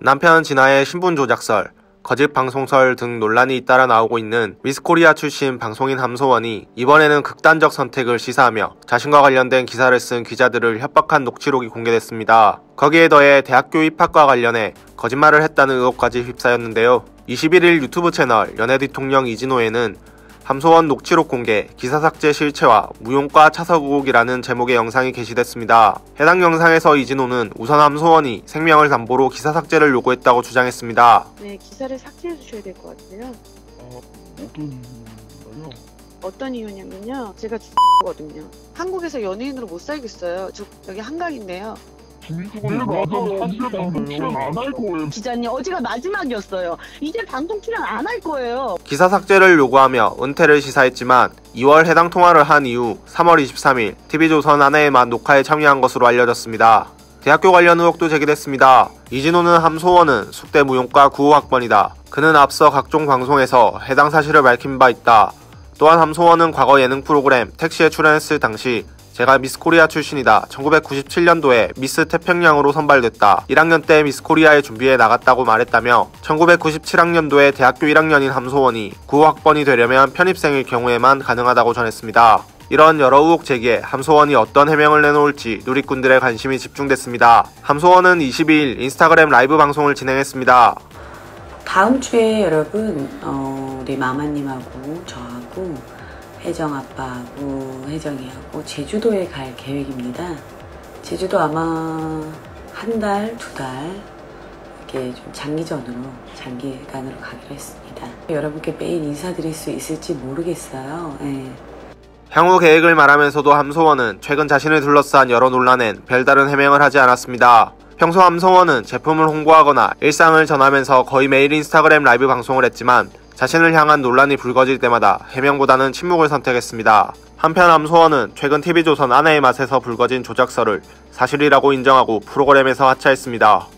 남편 진아의 신분 조작설, 거짓 방송설 등 논란이 잇따라 나오고 있는 미스코리아 출신 방송인 함소원이 이번에는 극단적 선택을 시사하며 자신과 관련된 기사를 쓴 기자들을 협박한 녹취록이 공개됐습니다. 거기에 더해 대학교 입학과 관련해 거짓말을 했다는 의혹까지 휩싸였는데요. 21일 유튜브 채널 연애 대통령 이진호에는 함소원 녹취록 공개, 기사 삭제 실체와 무용과 차서국이라는 제목의 영상이 게시됐습니다. 해당 영상에서 이진호는 우선 함소원이 생명을 담보로 기사 삭제를 요구했다고 주장했습니다. 네, 기사를 삭제해 주셔야 될 것 같아요. 아, 어떤 이유인가요? 어떤 이유냐면요. 제가 거든요. 한국에서 연예인으로 못 살겠어요. 저 여기 한강인데요. 방송 출연 안 할 거예요. 기자님 어제가 마지막이었어요. 이제 방송 출연 안 할 거예요. 기사 삭제를 요구하며 은퇴를 시사했지만 2월 해당 통화를 한 이후 3월 23일 TV조선 아내의 맛 녹화에 참여한 것으로 알려졌습니다. 대학교 관련 의혹도 제기됐습니다. 이진호는 함소원은 숙대 무용과 95학번이다. 그는 앞서 각종 방송에서 해당 사실을 밝힌 바 있다. 또한 함소원은 과거 예능 프로그램 택시에 출연했을 당시 제가 미스 코리아 출신이다. 1997년도에 미스 태평양으로 선발됐다. 1학년 때 미스 코리아에 준비해 나갔다고 말했다며 1997학년도에 대학교 1학년인 함소원이 95학번이 되려면 편입생일 경우에만 가능하다고 전했습니다. 이런 여러 의혹 제기에 함소원이 어떤 해명을 내놓을지 누리꾼들의 관심이 집중됐습니다. 함소원은 22일 인스타그램 라이브 방송을 진행했습니다. 다음 주에 여러분 어, 우리 마마님하고 저하고 혜정 아빠하고 혜정이하고 제주도에 갈 계획입니다. 제주도 아마 한 달, 두 달 이렇게 좀 장기전으로 장기간으로 가기로 했습니다. 여러분께 매일 인사드릴 수 있을지 모르겠어요. 예. 향후 계획을 말하면서도 함소원은 최근 자신을 둘러싼 여러 논란엔 별다른 해명을 하지 않았습니다. 평소 함소원은 제품을 홍보하거나 일상을 전하면서 거의 매일 인스타그램 라이브 방송을 했지만 자신을 향한 논란이 불거질 때마다 해명보다는 침묵을 선택했습니다. 한편 함소원은 최근 TV조선 아내의 맛에서 불거진 조작설을 사실이라고 인정하고 프로그램에서 하차했습니다.